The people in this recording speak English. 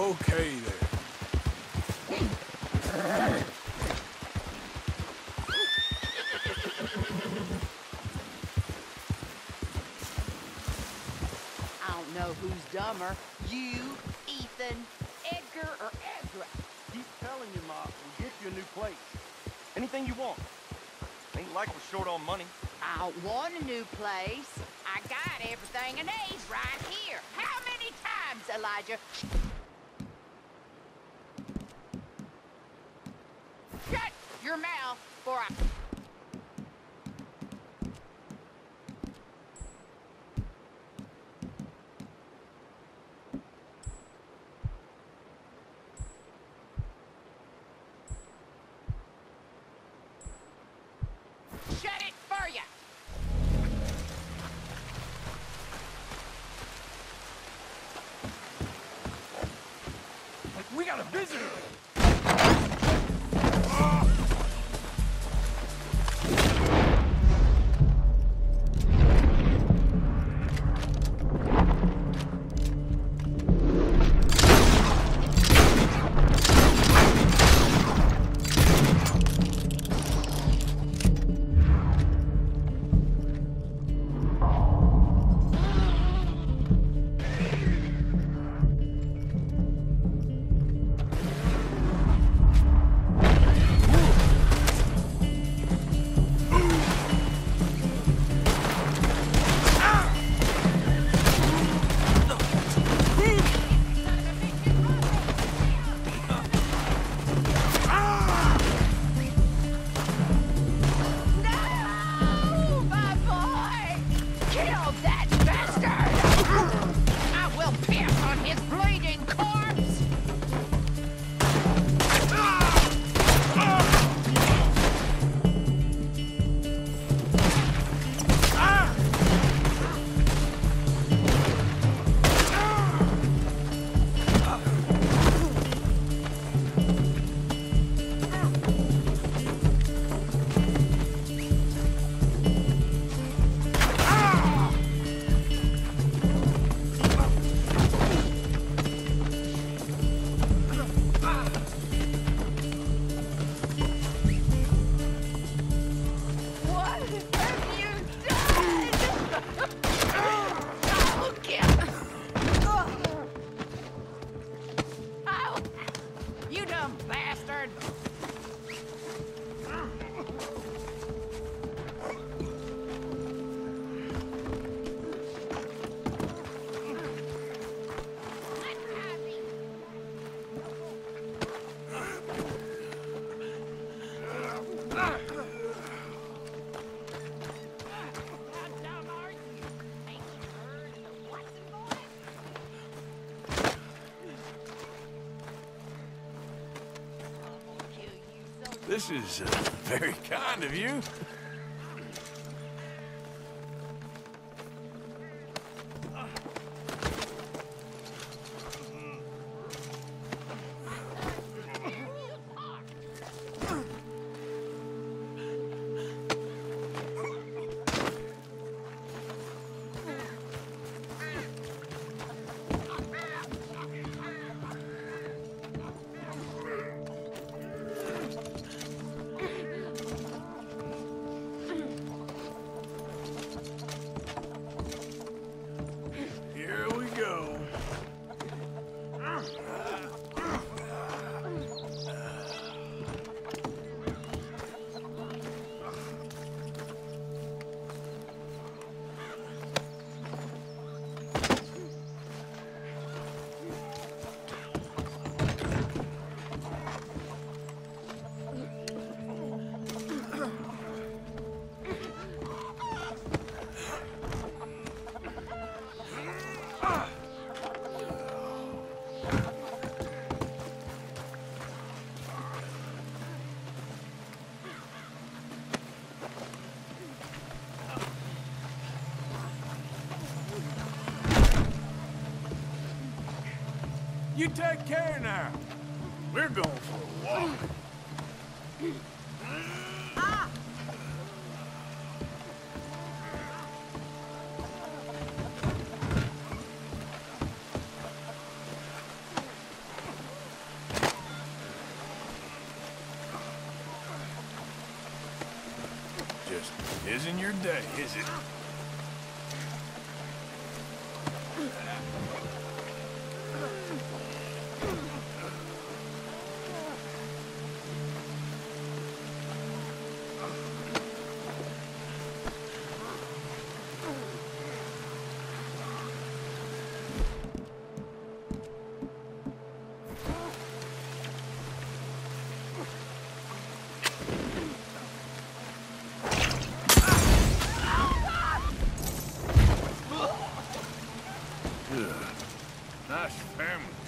Okay then. I don't know who's dumber, you, Ethan, Edgar, or Ezra. Keep telling you, Ma, we'll get you a new place. Anything you want. Ain't like we're short on money. I don't want a new place. I got everything I need right here. How many times, Elijah? Shut your mouth, This is uh, very kind of you. You take care now. We're going for a walk. Ah. Just isn't your day, is it? Ugh. Nice.